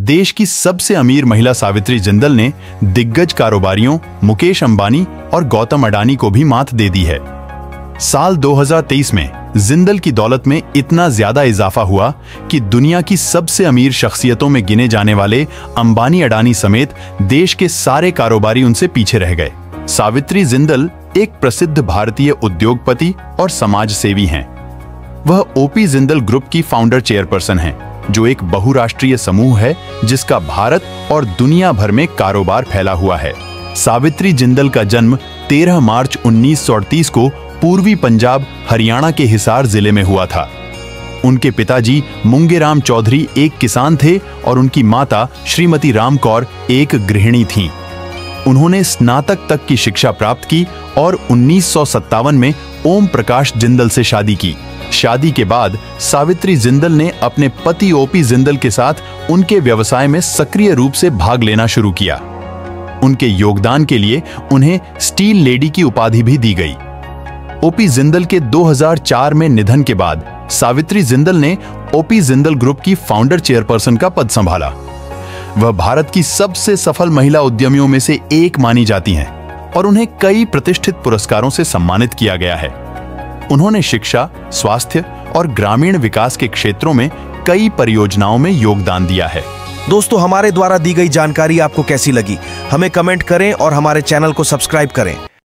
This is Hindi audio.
देश की सबसे अमीर महिला सावित्री जिंदल ने दिग्गज कारोबारियों, मुकेश अंबानी और गौतम अडानी को भी मात दे दी है। साल 2023 में जिंदल की दौलत में इतना ज़्यादा इजाफा हुआ कि दुनिया की सबसे अमीर शख्सियतों में गिने जाने वाले अंबानी अडानी समेत देश के सारे कारोबारी उनसे पीछे रह गए। सावित्री जिंदल एक प्रसिद्ध भारतीय उद्योगपति और समाज सेवी हैं। वह ओपी जिंदल ग्रुप की फाउंडर चेयरपर्सन हैं, जो एक बहुराष्ट्रीय समूह है जिसका भारत और दुनिया भर में कारोबार फैला हुआ है। सावित्री जिंदल का जन्म 13 मार्च 1938 को पूर्वी पंजाब, हरियाणा के हिसार ज़िले में हुआ था। उनके पिताजी मुंगेराम चौधरी एक किसान थे और उनकी माता श्रीमती राम कौर एक गृहिणी थीं। उन्होंने स्नातक तक की शिक्षा प्राप्त की और उन्नीस सौ सत्तावन में ओम प्रकाश जिंदल से शादी की। शादी के बाद सावित्री जिंदल ने अपने पति ओपी जिंदल के साथ उनके व्यवसाय में सक्रिय रूप से भाग लेना शुरू किया। उनके योगदान के लिए उन्हें स्टील लेडी की उपाधि भी दी गई। ओपी जिंदल के 2004 में निधन के बाद सावित्री जिंदल ने ओपी जिंदल ग्रुप की फाउंडर चेयरपर्सन का पद संभाला। वह भारत की सबसे सफल महिला उद्यमियों में से एक मानी जाती हैं और उन्हें कई प्रतिष्ठित पुरस्कारों से सम्मानित किया गया है। उन्होंने शिक्षा, स्वास्थ्य और ग्रामीण विकास के क्षेत्रों में कई परियोजनाओं में योगदान दिया है। दोस्तों, हमारे द्वारा दी गई जानकारी आपको कैसी लगी? हमें कमेंट करें और हमारे चैनल को सब्सक्राइब करें।